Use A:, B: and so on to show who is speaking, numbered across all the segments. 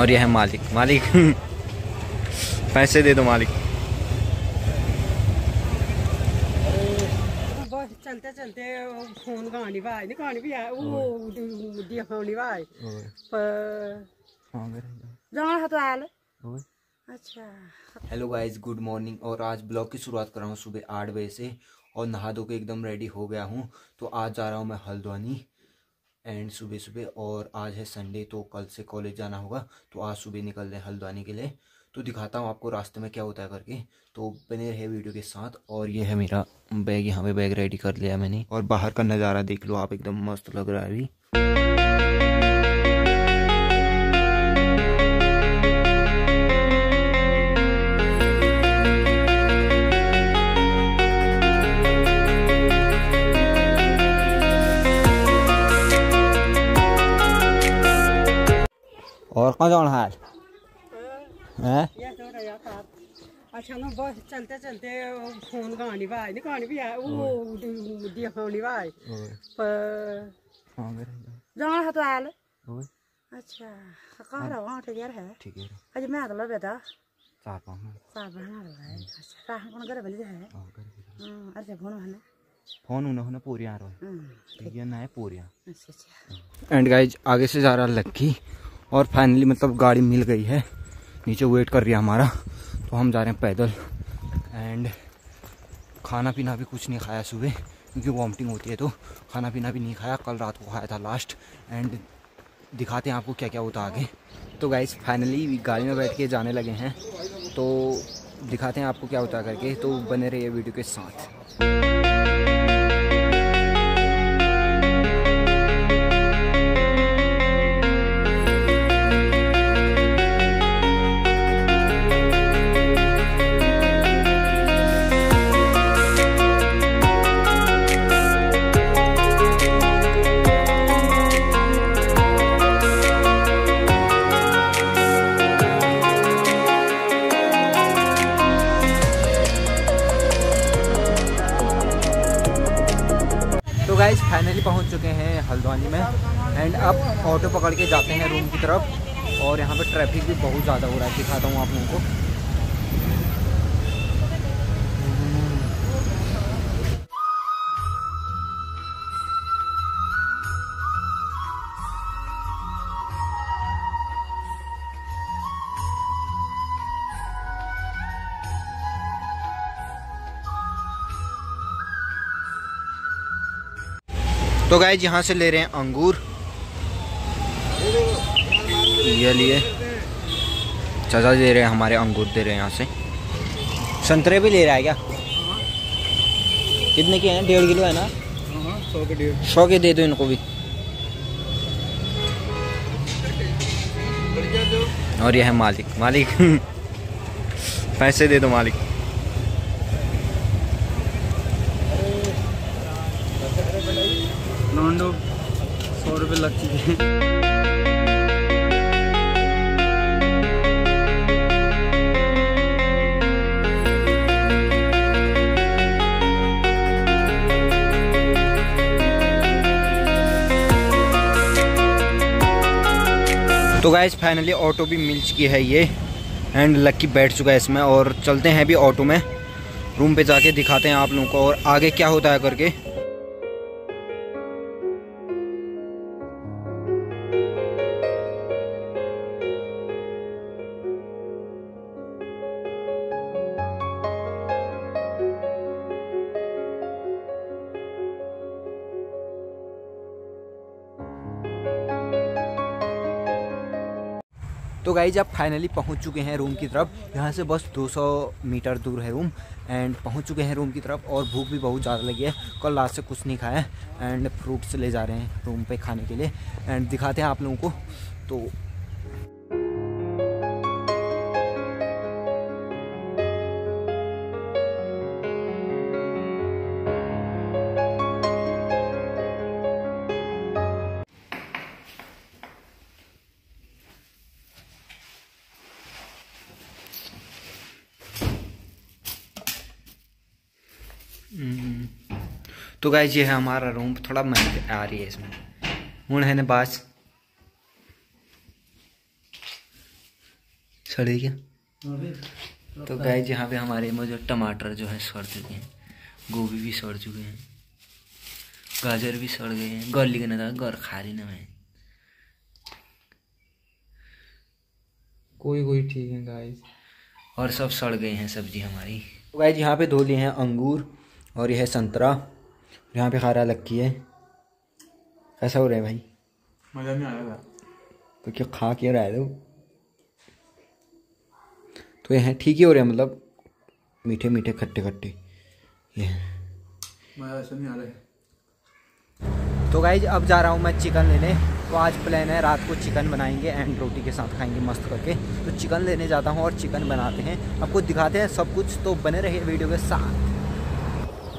A: और ये है मालिक। मालिक पैसे दे दो मालिक।
B: चलते चलते फ़ोन गानी भाई नहीं गानी भी है वो दिया भाई पर जाना तो आल अच्छा।
A: हेलो गाइस गुड मॉर्निंग और आज ब्लॉग की शुरुआत कर रहा हूँ सुबह आठ बजे से और नहा धो के एकदम रेडी हो गया हूँ। तो आज जा रहा हूँ मैं हल्द्वानी। एंड सुबह सुबह और आज है संडे तो कल से कॉलेज जाना होगा तो आज सुबह निकल रहे हैं हल्द्वानी के लिए। तो दिखाता हूँ आपको रास्ते में क्या होता है करके। तो बने रहे वीडियो के साथ, और ये है मेरा बैग, यहाँ पे बैग रेडी कर लिया मैंने। और बाहर का नज़ारा देख लो, आप एकदम मस्त लग रहा है अभी। और कहाँ जाना है। हैं?
B: ये तो रहा अच्छा ना बस चलते चलते फ़ोन गानी भाई नहीं गानी भी है वो दिया फ़ोन भाई पर जाना है तो आल। अच्छा कहाँ वहाँ तो यार है।
A: ठीक है
B: अज मैं तो बेटा।
A: मिनट।
B: साहब बना रहा है अच्छा कहाँ कौन करे बली है। हाँ अच्छा फ़ोन है
A: फ़ोन उन्होंने पूरी आ रहा
B: हाँ
A: है ना है पूरी एंड गाइज़ आगे से जा रहा लक्की और फाइनली मतलब गाड़ी मिल गई है। नीचे वेट कर रही है हमारा। तो हम जा रहे हैं पैदल। एंड खाना पीना भी कुछ नहीं खाया सुबह, क्योंकि वॉमिटिंग होती है तो। खाना पीना भी नहीं खाया, कल रात को खाया था लास्ट एंड दिखाते हैं आपको क्या क्या होता आगे। तो गाइज़ फाइनली गाड़ी में बैठ के जाने लगे हैं। तो दिखाते हैं आपको क्या होता करके। तो बने रहिए वीडियो के साथ। गाइज़ फाइनली पहुँच चुके हैं हल्द्वानी में। एंड अब ऑटो पकड़ के जाते हैं रूम की तरफ़। और यहाँ पे ट्रैफ़िक भी बहुत ज़्यादा हो रहा है, दिखाता हूँ आप लोगों को। तो गाइज़ यहाँ से ले रहे हैं अंगूर। ये लिए चाचा दे रहे हैं, हमारे अंगूर दे रहे हैं यहाँ से। संतरे भी ले रहा है क्या? कितने के हैं? डेढ़ किलो है ना?
B: सौ के डेढ़
A: सौ के दे दो इनको भी। और यह है मालिक। मालिक, पैसे दे दो मालिक।
B: रुपये लग चुके हैं।
A: तो गाइज़ फाइनली ऑटो भी मिल चुकी है ये। एंड लक्की बैठ चुका है इसमें और चलते हैं भी ऑटो में। रूम पे जाके दिखाते हैं आप लोगों को और आगे क्या होता है करके। तो गाइज़ आप फाइनली पहुँच चुके हैं रूम की तरफ़। यहाँ से बस 200 मीटर दूर है रूम एंड पहुँच चुके हैं रूम की तरफ़ और भूख भी बहुत ज़्यादा लगी है। कल रात से कुछ नहीं खाया एंड फ्रूट्स ले जा रहे हैं रूम पे खाने के लिए एंड दिखाते हैं आप लोगों को। तो तो गाइज़ ये है हमारा रूम थोड़ा महंग आ रही है इसमें। हूँ है ने बस सड़े क्या? तो गाय यहाँ पे हमारे में जो टमाटर जो है सड़ चुके हैं। गोभी भी सड़ चुके हैं। गाजर भी सड़ गए हैं। गली के ना घर खा रही ना मैं
C: कोई कोई ठीक है गाइस
A: और सब सड़ गए हैं सब्ज़ी हमारी। तो गाइज़ यहाँ पे धो लिए हैं अंगूर और यह है संतरा। यहाँ पे खारा लक्की है। कैसा हो रहा है भाई।
C: मज़ा नहीं आ रहा था।
A: तो क्या खा क्या रहा है तो? तो ये ठीक ही हो रहे हैं मतलब। मीठे मीठे खट्टे खट्टे। ये
C: मज़ा ऐसा नहीं आ रहा है।
A: तो गाइज़ अब जा रहा हूँ मैं चिकन लेने। तो आज प्लान है रात को चिकन बनाएँगे एंड रोटी के साथ खाएँगे मस्त करके। तो चिकन लेने जाता हूँ और चिकन बनाते हैं। आपको दिखाते हैं सब कुछ तो बने रहिए वीडियो के साथ।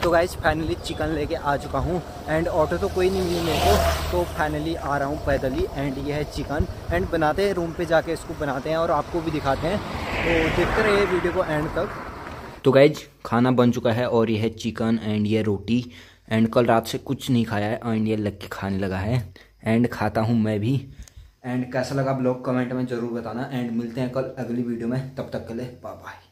A: तो गाइज़ फाइनली चिकन लेके आ चुका हूँ एंड ऑटो तो कोई नहीं मिली मेरे को तो फाइनली आ रहा हूँ पैदल ही एंड ये है चिकन एंड बनाते हैं रूम पे जाके इसको बनाते हैं और आपको भी दिखाते हैं। तो देखते रहिए वीडियो को एंड तक। तो गाइज़ खाना बन चुका है और ये है चिकन एंड ये रोटी एंड कल रात से कुछ नहीं खाया है एंड ये लग के खाने लगा है। एंड खाता हूँ मैं भी। एंड कैसा लगा ब्लॉग कमेंट में ज़रूर बताना। एंड मिलते हैं कल अगली वीडियो में, तब तक के लिए बाय बाय